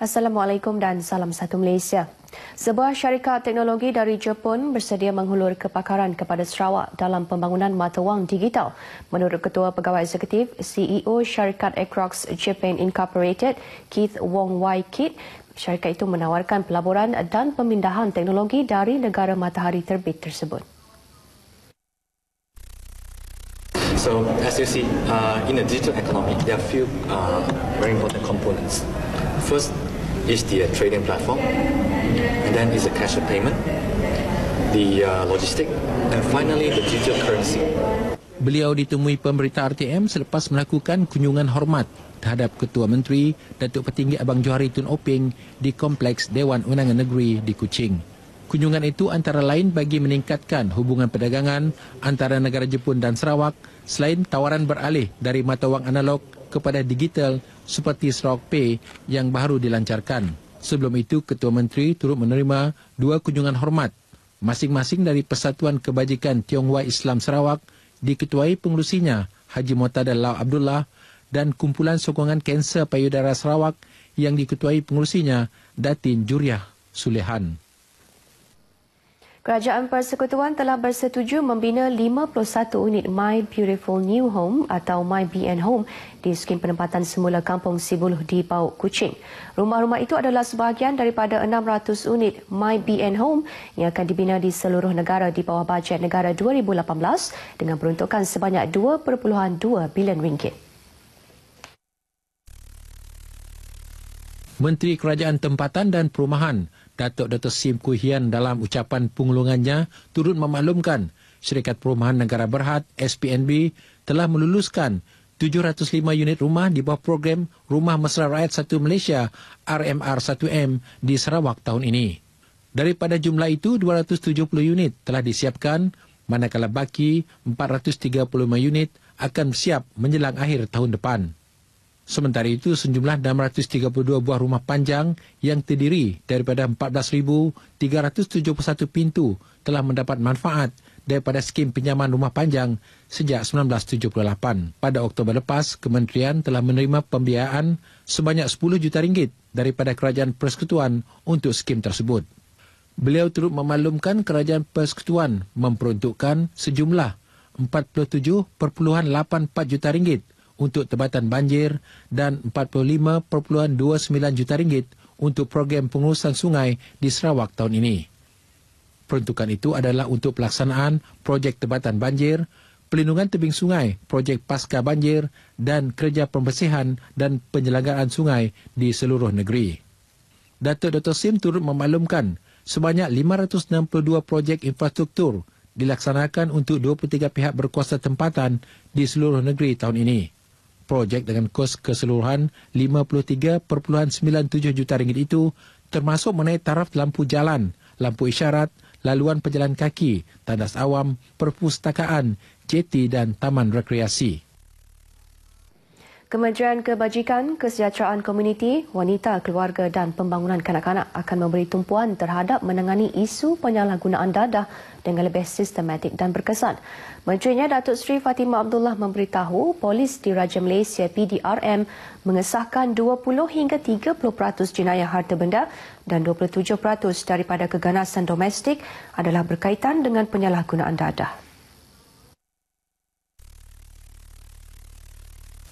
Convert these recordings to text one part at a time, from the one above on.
Assalamualaikum dan salam satu Malaysia. Sebuah syarikat teknologi dari Jepun bersedia menghulur kepakaran kepada Sarawak dalam pembangunan mata wang digital. Menurut Ketua Pegawai Eksekutif CEO syarikat Acrox Japan Incorporated, Keith Wong Wai Kit, syarikat itu menawarkan pelaburan dan pemindahan teknologi dari negara matahari terbit tersebut. So as you see, uh, in the digital economy, there are few uh, very important components. First is the uh, trading platform, and then is the cash payment, the uh, logistic, and finally the digital currency. Beliau ditemui pemberita RTM selepas melakukan kunjungan hormat terhadap Ketua Menteri Datuk Petinggi Abang Johari Tun Oping di Kompleks Dewan Undangan Negeri di Kuching. Kunjungan itu antara lain bagi meningkatkan hubungan perdagangan antara negara Jepun dan Sarawak selain tawaran beralih dari mata wang analog kepada digital seperti Sarawak Pay yang baru dilancarkan. Sebelum itu, Ketua Menteri turut menerima dua kunjungan hormat masing-masing dari Persatuan Kebajikan Tionghoa Islam Sarawak diketuai pengurusinya Haji Muhtada Lau Abdullah dan Kumpulan Sokongan Kanser Payudara Sarawak yang diketuai pengurusinya Datin Juriah Sulehan. Kerajaan Persekutuan telah bersetuju membina 51 unit My Beautiful New Home atau My BN Home di skim penempatan semula Kampung Sibuluh di Bau Kuching. Rumah-rumah itu adalah sebahagian daripada 600 unit My BN Home yang akan dibina di seluruh negara di bawah bajet negara 2018 dengan peruntukan sebanyak 2.2 bilion ringgit. Menteri Kerajaan Tempatan dan Perumahan Datuk Dr. Sim Kui Hian dalam ucapan pengulungannya turut memaklumkan Syarikat Perumahan Negara Berhad SPNB telah meluluskan 705 unit rumah di bawah program Rumah Mesra Rakyat 1 Malaysia RMR 1M di Sarawak tahun ini. Daripada jumlah itu, 270 unit telah disiapkan manakala baki 435 unit akan siap menjelang akhir tahun depan. Sementara itu, sejumlah 632 buah rumah panjang yang terdiri daripada 14,371 pintu telah mendapat manfaat daripada skim pinjaman rumah panjang sejak 1978. Pada Oktober lepas, kementerian telah menerima pembiayaan sebanyak 10 juta ringgit daripada kerajaan persekutuan untuk skim tersebut. Beliau turut memaklumkan kerajaan persekutuan memperuntukkan sejumlah 47.84 juta ringgit untuk tebatan banjir dan 45.29 juta ringgit untuk program pengurusan sungai di Sarawak tahun ini. Peruntukan itu adalah untuk pelaksanaan projek tebatan banjir, pelindungan tebing sungai, projek pasca banjir dan kerja pembersihan dan penyelenggaraan sungai di seluruh negeri. Datuk Dr. Sim turut memaklumkan sebanyak 562 projek infrastruktur dilaksanakan untuk 23 pihak berkuasa tempatan di seluruh negeri tahun ini projek dengan kos keseluruhan 53.97 juta ringgit itu termasuk mengenai taraf lampu jalan, lampu isyarat, laluan pejalan kaki, tandas awam, perpustakaan, jeti dan taman rekreasi. Kementerian Kebajikan, Kesejahteraan Komuniti, Wanita, Keluarga dan Pembangunan Kanak-Kanak akan memberi tumpuan terhadap menangani isu penyalahgunaan dadah dengan lebih sistematik dan berkesan. Menterinya Datuk Seri Fatimah Abdullah memberitahu polis di Raja Malaysia PDRM mengesahkan 20 hingga 30% jenayah harta benda dan 27% daripada keganasan domestik adalah berkaitan dengan penyalahgunaan dadah.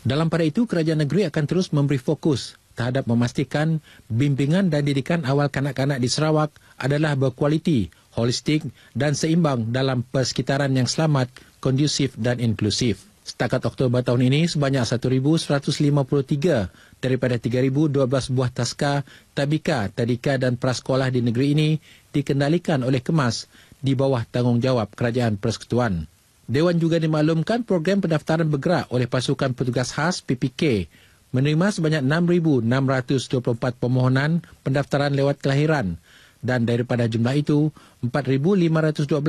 Dalam pada itu, kerajaan negeri akan terus memberi fokus terhadap memastikan bimbingan dan didikan awal kanak-kanak di Sarawak adalah berkualiti, holistik dan seimbang dalam persekitaran yang selamat, kondusif dan inklusif. Setakat Oktober tahun ini, sebanyak 1,153 daripada 3,012 buah taska, tabika, tadika dan prasekolah di negeri ini dikendalikan oleh Kemas di bawah tanggungjawab Kerajaan Persekutuan. Dewan juga dimaklumkan program pendaftaran bergerak oleh pasukan petugas khas PPK menerima sebanyak 6,624 permohonan pendaftaran lewat kelahiran dan daripada jumlah itu 4,512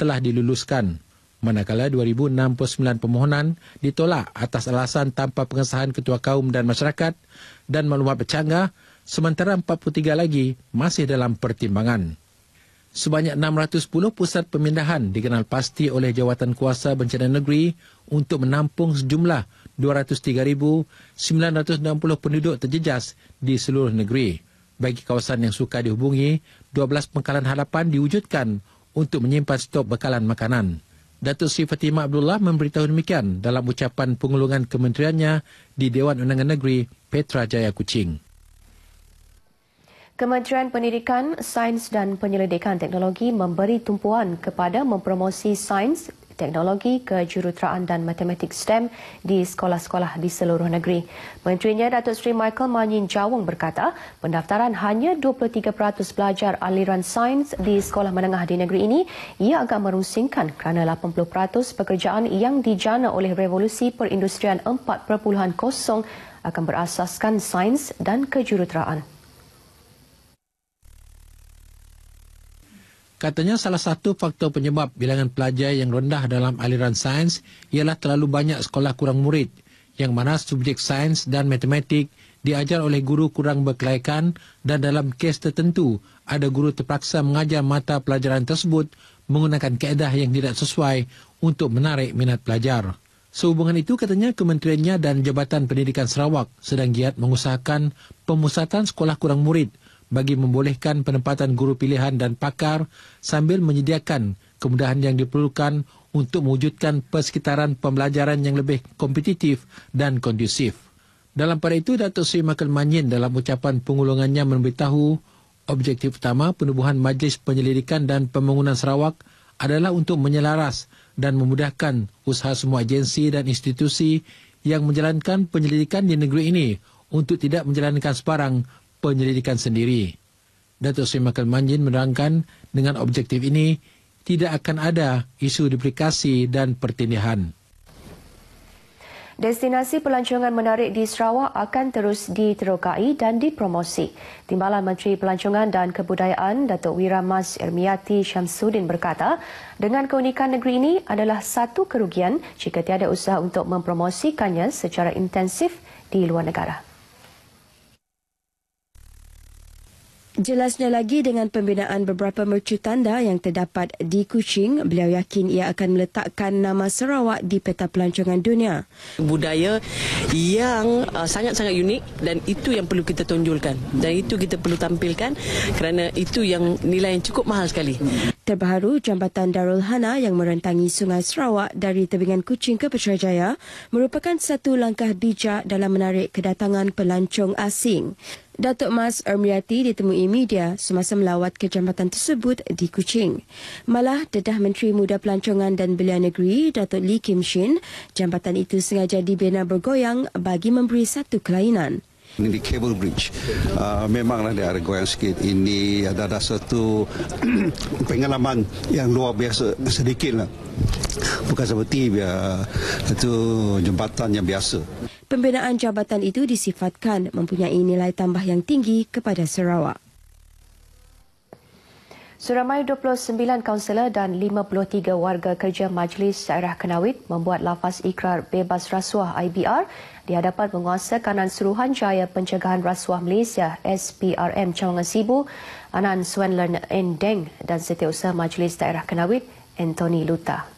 telah diluluskan. Manakala 2,069 permohonan ditolak atas alasan tanpa pengesahan Ketua Kaum dan Masyarakat dan maklumat bercanggah sementara 43 lagi masih dalam pertimbangan. Sebanyak 610 pusat pemindahan dikenal pasti oleh Jawatan Kuasa Bencana Negeri untuk menampung sejumlah 203,960 penduduk terjejas di seluruh negeri. Bagi kawasan yang suka dihubungi, 12 pengkalan harapan diwujudkan untuk menyimpan stok bekalan makanan. Datuk Sri Fatimah Abdullah memberitahu demikian dalam ucapan pengulungan kementeriannya di Dewan Undangan Negeri Petra Jaya Kuching. Kementerian Pendidikan, Sains dan Penyelidikan Teknologi memberi tumpuan kepada mempromosi sains, teknologi, kejuruteraan dan matematik STEM di sekolah-sekolah di seluruh negeri. Menterinya Datuk Seri Michael Manyin Jawong berkata, pendaftaran hanya 23% pelajar aliran sains di sekolah menengah di negeri ini, ia agak merusingkan kerana 80% pekerjaan yang dijana oleh revolusi perindustrian 4.0 akan berasaskan sains dan kejuruteraan. Katanya salah satu faktor penyebab bilangan pelajar yang rendah dalam aliran sains ialah terlalu banyak sekolah kurang murid yang mana subjek sains dan matematik diajar oleh guru kurang berkelaikan dan dalam kes tertentu ada guru terpaksa mengajar mata pelajaran tersebut menggunakan kaedah yang tidak sesuai untuk menarik minat pelajar. Sehubungan itu katanya kementeriannya dan Jabatan Pendidikan Sarawak sedang giat mengusahakan pemusatan sekolah kurang murid bagi membolehkan penempatan guru pilihan dan pakar sambil menyediakan kemudahan yang diperlukan untuk mewujudkan persekitaran pembelajaran yang lebih kompetitif dan kondusif. Dalam pada itu, Datuk Seri Michael Manyin dalam ucapan pengulungannya memberitahu objektif utama penubuhan Majlis Penyelidikan dan Pembangunan Sarawak adalah untuk menyelaras dan memudahkan usaha semua agensi dan institusi yang menjalankan penyelidikan di negeri ini untuk tidak menjalankan sebarang penyelidikan sendiri. Datuk Seri Michael Manjin menerangkan dengan objektif ini tidak akan ada isu duplikasi dan pertindihan. Destinasi pelancongan menarik di Sarawak akan terus diterokai dan dipromosi. Timbalan Menteri Pelancongan dan Kebudayaan Datuk Wiramas Ermiati Syamsuddin berkata, dengan keunikan negeri ini adalah satu kerugian jika tiada usaha untuk mempromosikannya secara intensif di luar negara. Jelasnya lagi dengan pembinaan beberapa mercu tanda yang terdapat di Kuching, beliau yakin ia akan meletakkan nama Sarawak di peta pelancongan dunia. Budaya yang uh, sangat-sangat unik dan itu yang perlu kita tonjolkan dan itu kita perlu tampilkan kerana itu yang nilai yang cukup mahal sekali. Terbaru, Jambatan Darul Hana yang merentangi Sungai Sarawak dari tebingan Kuching ke Putrajaya merupakan satu langkah bijak dalam menarik kedatangan pelancong asing. Datuk Mas Ermiati ditemui media semasa melawat ke jambatan tersebut di Kuching. Malah dedah Menteri Muda Pelancongan dan Belia Negeri, Datuk Lee Kim Shin, jambatan itu sengaja dibina bergoyang bagi memberi satu kelainan. Ini di cable bridge. Uh, memanglah dia ada goyang sikit. Ini ada, satu pengalaman yang luar biasa sedikit lah. Bukan seperti biar itu jembatan yang biasa. Pembinaan jabatan itu disifatkan mempunyai nilai tambah yang tinggi kepada Sarawak. Suramai 29 kaunselor dan 53 warga kerja Majlis Daerah Kenawit membuat lafaz ikrar bebas rasuah IBR di hadapan penguasa kanan Suruhanjaya Pencegahan Rasuah Malaysia SPRM Cawangan Sibu, Anan Swenlen Endeng dan Setiausaha Majlis Daerah Kenawit Anthony Luta.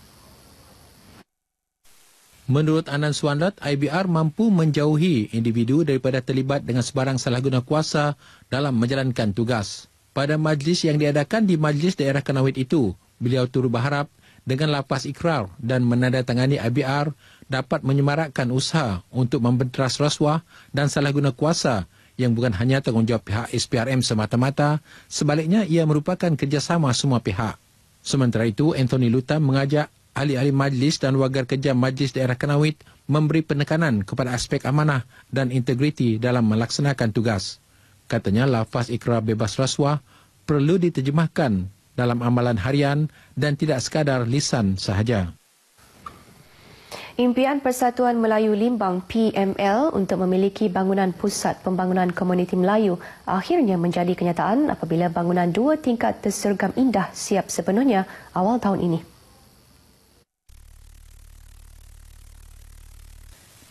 Menurut Anan Suandat, IBR mampu menjauhi individu daripada terlibat dengan sebarang salah guna kuasa dalam menjalankan tugas. Pada majlis yang diadakan di Majlis Daerah Kenawit itu, beliau turut berharap dengan lapas ikrar dan menandatangani IBR dapat menyemarakkan usaha untuk membenteras rasuah dan salah guna kuasa yang bukan hanya tanggungjawab pihak SPRM semata-mata, sebaliknya ia merupakan kerjasama semua pihak. Sementara itu, Anthony Lutam mengajak ahli-ahli majlis dan wagar kerja Majlis Daerah Kenawit memberi penekanan kepada aspek amanah dan integriti dalam melaksanakan tugas. Katanya lafaz ikrar bebas rasuah perlu diterjemahkan dalam amalan harian dan tidak sekadar lisan sahaja. Impian Persatuan Melayu Limbang PML untuk memiliki bangunan pusat pembangunan komuniti Melayu akhirnya menjadi kenyataan apabila bangunan dua tingkat tersergam indah siap sepenuhnya awal tahun ini.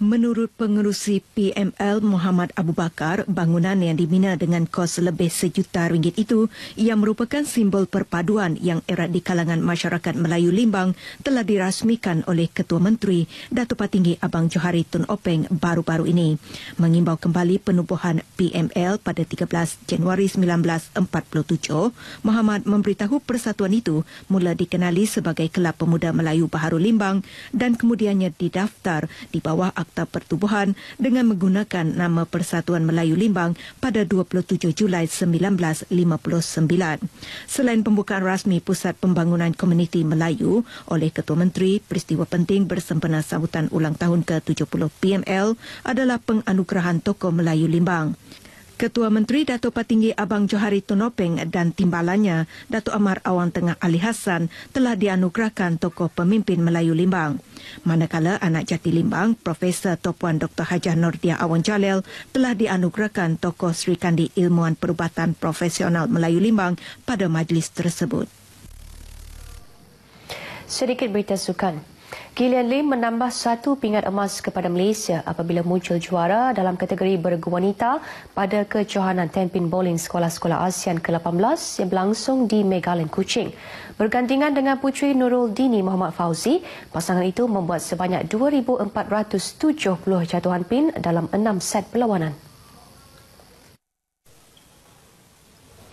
Menurut pengerusi PML Muhammad Abu Bakar, bangunan yang dibina dengan kos lebih sejuta ringgit itu ia merupakan simbol perpaduan yang erat di kalangan masyarakat Melayu Limbang telah dirasmikan oleh Ketua Menteri Datuk Patinggi Abang Johari Tun Openg baru-baru ini. Mengimbau kembali penubuhan PML pada 13 Januari 1947, Muhammad memberitahu persatuan itu mula dikenali sebagai Kelab Pemuda Melayu Baharu Limbang dan kemudiannya didaftar di bawah Akta Pertubuhan dengan menggunakan nama Persatuan Melayu Limbang pada 27 Julai 1959. Selain pembukaan rasmi Pusat Pembangunan Komuniti Melayu oleh Ketua Menteri, peristiwa penting bersempena sambutan ulang tahun ke-70 PML adalah penganugerahan tokoh Melayu Limbang. Ketua Menteri Datuk Patinggi Abang Johari Tonopeng dan timbalannya, Datuk Amar Awang Tengah Ali Hassan telah dianugerahkan tokoh pemimpin Melayu Limbang. Manakala anak jati Limbang, Profesor Topuan Dr. Hajah Nordia Awan Jalil telah dianugerahkan tokoh Sri Kandi Ilmuan Perubatan Profesional Melayu Limbang pada majlis tersebut. Sedikit berita sukan. Gillian Lim menambah satu pingat emas kepada Malaysia apabila muncul juara dalam kategori bergu wanita pada kejohanan Tenpin Bowling Sekolah-Sekolah ASEAN ke-18 yang berlangsung di Megaland Kuching. Bergantigan dengan puteri Nurul Dini Muhammad Fauzi, pasangan itu membuat sebanyak 2,470 jatuhan pin dalam enam set perlawanan.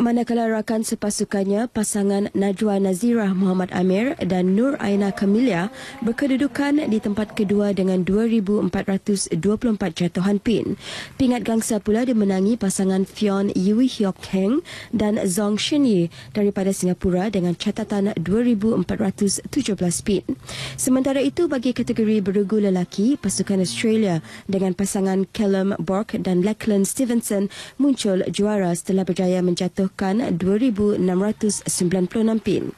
Manakala rakan sepasukannya, pasangan Najwa Nazirah Muhammad Amir dan Nur Aina Kamilia berkedudukan di tempat kedua dengan 2,424 jatuhan pin. Pingat gangsa pula dimenangi pasangan Fion Yui Hyok Heng dan Zong Shin daripada Singapura dengan catatan 2,417 pin. Sementara itu, bagi kategori beregu lelaki, pasukan Australia dengan pasangan Callum Bork dan Lachlan Stevenson muncul juara setelah berjaya menjatuh menjatuhkan 2,696 pin.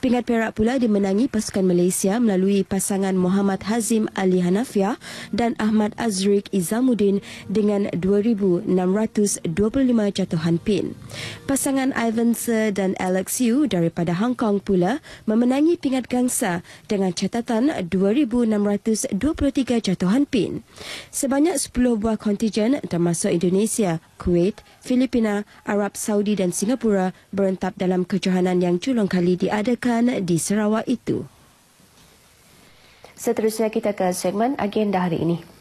Pingat perak pula dimenangi pasukan Malaysia melalui pasangan Muhammad Hazim Ali Hanafiah dan Ahmad Azrik Izamuddin dengan 2,625 jatuhan pin. Pasangan Ivan Sir dan Alex Yu daripada Hong Kong pula memenangi pingat gangsa dengan catatan 2,623 jatuhan pin. Sebanyak 10 buah kontijen termasuk Indonesia, Kuwait, Filipina, Arab Saudi dan Singapura berentap dalam kejohanan yang culung kali diadakan di Sarawak itu. Seterusnya kita ke segmen agenda hari ini.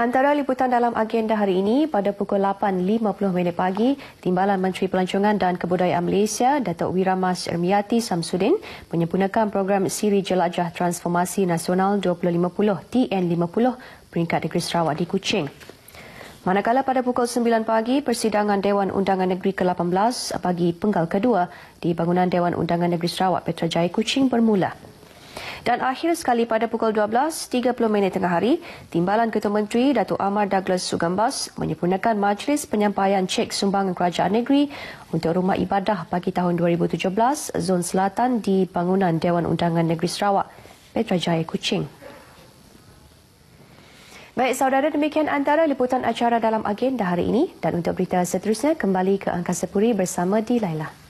Antara liputan dalam agenda hari ini, pada pukul 8.50 minit pagi, Timbalan Menteri Pelancongan dan Kebudayaan Malaysia, Datuk Wiramas Ermiati Samsudin, menyempurnakan program Siri Jelajah Transformasi Nasional 2050 TN50 peringkat Negeri Sarawak di Kuching. Manakala pada pukul 9 pagi, persidangan Dewan Undangan Negeri ke-18 bagi penggal kedua di bangunan Dewan Undangan Negeri Sarawak Petrajaya Kuching bermula. Dan akhir sekali pada pukul 12.30 minit tengah hari, Timbalan Ketua Menteri Datuk Amar Douglas Sugambas menyempurnakan majlis penyampaian cek sumbangan kerajaan negeri untuk rumah ibadah bagi tahun 2017 Zon Selatan di bangunan Dewan Undangan Negeri Sarawak, Petrajaya Kuching. Baik saudara, demikian antara liputan acara dalam agenda hari ini dan untuk berita seterusnya kembali ke Angkasa Puri bersama Di Laila.